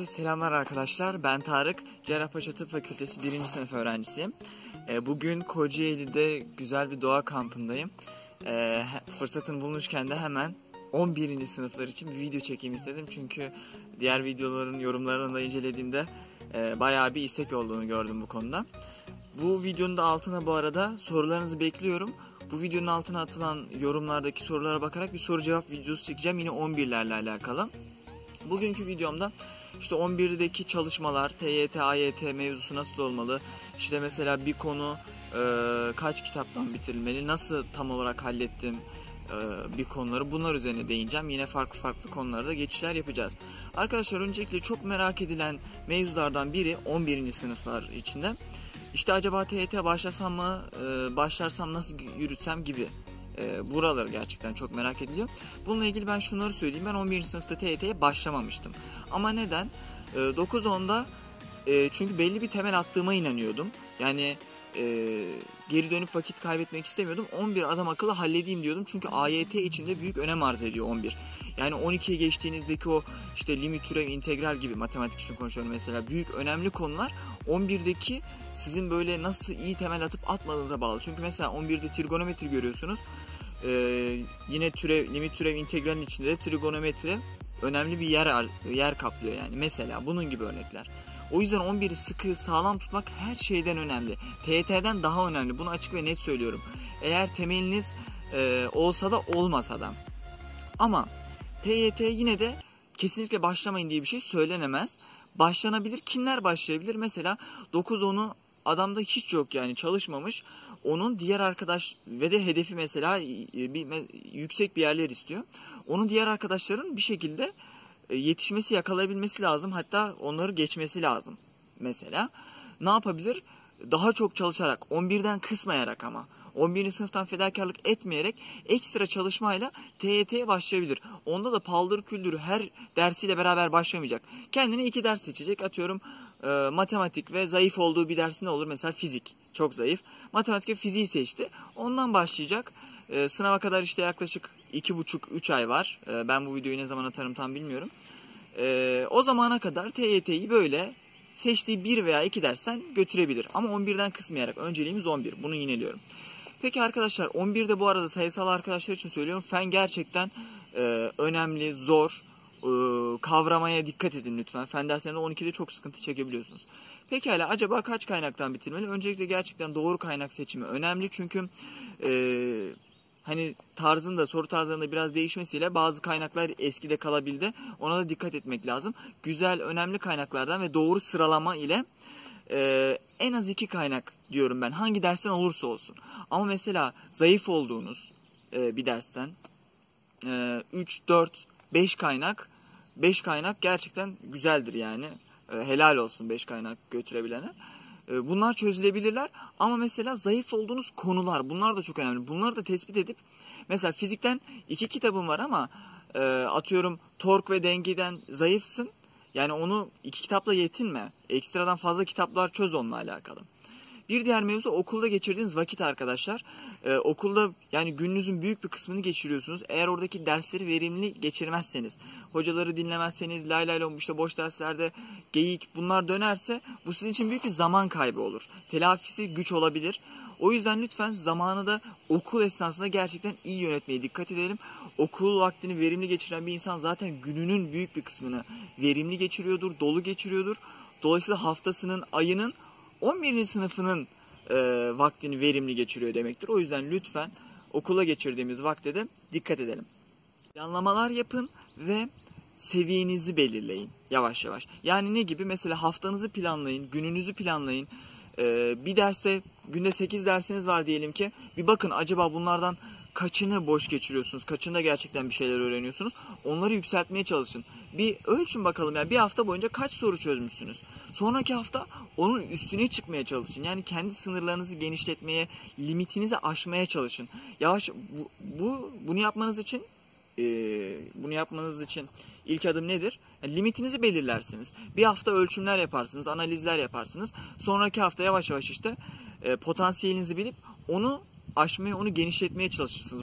Herkese selamlar arkadaşlar. Ben Tarık. Cerrahpaşa Tıp Fakültesi 1. sınıf öğrencisiyim. Ee, Bugün Kocaeli'de güzel bir doğa kampındayım. Ee, Fırsatını bulmuşken de hemen 11. sınıflar için bir video çekeyim istedim. Çünkü diğer videoların yorumlarını da incelediğimde e, bayağı bir istek olduğunu gördüm bu konuda. Bu videonun da altına bu arada sorularınızı bekliyorum. Bu videonun altına atılan yorumlardaki sorulara bakarak bir soru cevap videosu çekeceğim yine 11'lerle alakalı. Bugünkü videomda işte 11'deki çalışmalar, TYT, AYT mevzusu nasıl olmalı? İşte mesela bir konu e, kaç kitaptan bitirilmeli? Nasıl tam olarak hallettim e, bir konuları? Bunlar üzerine değineceğim. Yine farklı farklı konularda geçişler yapacağız. Arkadaşlar öncelikle çok merak edilen mevzulardan biri 11. sınıflar içinde. İşte acaba TYT başlasam mı, e, başlarsam nasıl yürütsem gibi e, buralar gerçekten çok merak ediliyor. Bununla ilgili ben şunları söyleyeyim. Ben 11. sınıfta TYT'ye başlamamıştım. Ama neden? E, 9-10'da e, çünkü belli bir temel attığıma inanıyordum. Yani e, geri dönüp vakit kaybetmek istemiyordum. 11 adam akıllı halledeyim diyordum. Çünkü AYT içinde büyük önem arz ediyor 11. Yani 12'ye geçtiğinizdeki o işte limit türev integral gibi matematik için konuşuyorum mesela büyük önemli konular 11'deki sizin böyle nasıl iyi temel atıp atmadığınıza bağlı. Çünkü mesela 11'de trigonometri görüyorsunuz. Ee, yine türev, limit türev integralin içinde de trigonometri önemli bir yer yer kaplıyor yani. Mesela bunun gibi örnekler. O yüzden 11'i sıkı sağlam tutmak her şeyden önemli. TYT'den daha önemli. Bunu açık ve net söylüyorum. Eğer temeliniz e, olsa da olmasa da. Ama TYT yine de kesinlikle başlamayın diye bir şey söylenemez. Başlanabilir. Kimler başlayabilir? Mesela 9-10'u adamda hiç yok yani çalışmamış. Onun diğer arkadaş ve de hedefi mesela e, bir yüksek bir yerler istiyor. Onun diğer arkadaşların bir şekilde yetişmesi, yakalayabilmesi lazım. Hatta onları geçmesi lazım. Mesela ne yapabilir? Daha çok çalışarak, 11'den kısmayarak ama. 11. sınıftan fedakarlık etmeyerek ekstra çalışmayla TYT'ye başlayabilir. Onda da paldır küldür her dersiyle beraber başlamayacak. Kendine iki ders seçecek. Atıyorum e, matematik ve zayıf olduğu bir dersi ne olur? Mesela fizik. Çok zayıf. Matematik ve fiziği seçti. Ondan başlayacak. E, sınava kadar işte yaklaşık iki buçuk üç ay var. E, ben bu videoyu ne zaman atarım tam bilmiyorum. E, o zamana kadar TYT'yi böyle seçtiği bir veya iki dersten götürebilir. Ama 11'den kısmayarak. Önceliğimiz 11. Bunu yineliyorum. Peki arkadaşlar 11'de bu arada sayısal arkadaşlar için söylüyorum. Fen gerçekten e, önemli, zor. E, kavramaya dikkat edin lütfen. Fen derslerinde 12'de çok sıkıntı çekebiliyorsunuz. Pekala acaba kaç kaynaktan bitirmeli? Öncelikle gerçekten doğru kaynak seçimi önemli. Çünkü e, hani tarzında soru tarzlarında biraz değişmesiyle bazı kaynaklar eskide kalabildi. Ona da dikkat etmek lazım. Güzel, önemli kaynaklardan ve doğru sıralama ile e, en az iki kaynak diyorum ben. Hangi dersten olursa olsun. Ama mesela zayıf olduğunuz e, bir dersten e, 3, 4, 5 kaynak 5 kaynak gerçekten güzeldir yani. E, helal olsun 5 kaynak götürebilene. E, bunlar çözülebilirler ama mesela zayıf olduğunuz konular bunlar da çok önemli. Bunları da tespit edip mesela fizikten iki kitabım var ama e, atıyorum tork ve dengeden zayıfsın. Yani onu iki kitapla yetinme. Ekstradan fazla kitaplar çöz onunla alakalı. Bir diğer mevzu okulda geçirdiğiniz vakit arkadaşlar. Ee, okulda yani gününüzün büyük bir kısmını geçiriyorsunuz. Eğer oradaki dersleri verimli geçirmezseniz, hocaları dinlemezseniz, lay lay lom işte boş derslerde geyik bunlar dönerse bu sizin için büyük bir zaman kaybı olur. Telafisi güç olabilir. O yüzden lütfen zamanı da okul esnasında gerçekten iyi yönetmeye dikkat edelim. Okul vaktini verimli geçiren bir insan zaten gününün büyük bir kısmını verimli geçiriyordur, dolu geçiriyordur. Dolayısıyla haftasının, ayının 11. sınıfının e, vaktini verimli geçiriyor demektir. O yüzden lütfen okula geçirdiğimiz vakte de dikkat edelim. Planlamalar yapın ve seviyenizi belirleyin yavaş yavaş. Yani ne gibi? Mesela haftanızı planlayın, gününüzü planlayın. Ee, bir derste günde 8 dersiniz var diyelim ki. Bir bakın acaba bunlardan kaçını boş geçiriyorsunuz? Kaçında gerçekten bir şeyler öğreniyorsunuz? Onları yükseltmeye çalışın. Bir ölçün bakalım yani bir hafta boyunca kaç soru çözmüşsünüz? Sonraki hafta onun üstüne çıkmaya çalışın. Yani kendi sınırlarınızı genişletmeye, limitinizi aşmaya çalışın. Yavaş bu, bu bunu yapmanız için e, bunu yapmanız için ilk adım nedir? Yani limitinizi belirlersiniz. Bir hafta ölçümler yaparsınız, analizler yaparsınız. Sonraki hafta yavaş yavaş işte e, potansiyelinizi bilip onu aşmaya, onu genişletmeye çalışırsınız.